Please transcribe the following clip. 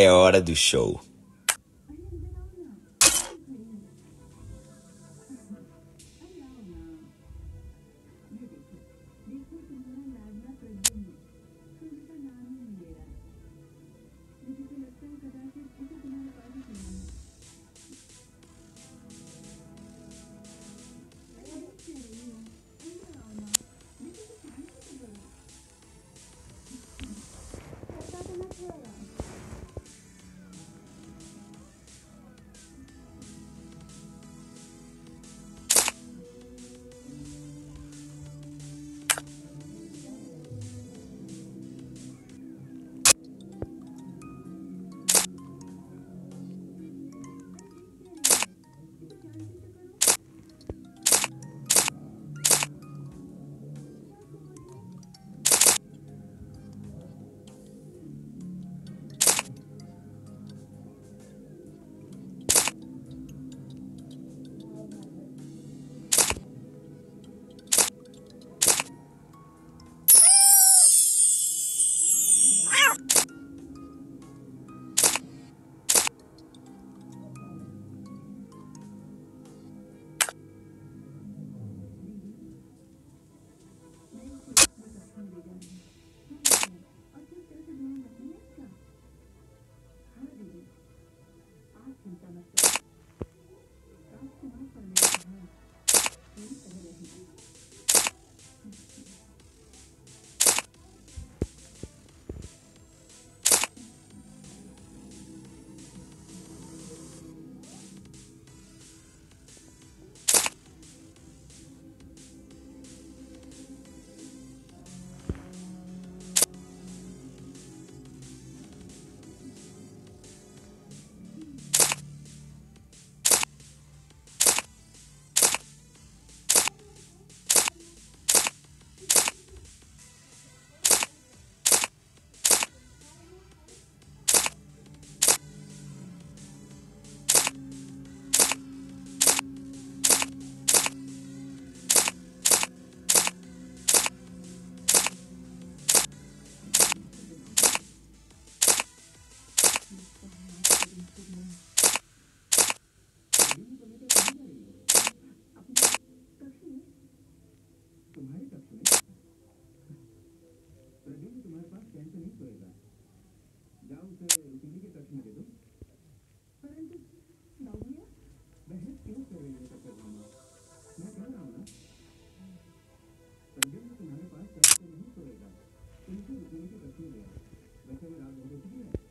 É hora do show. 근데냉장为 에, 나는너무길 어.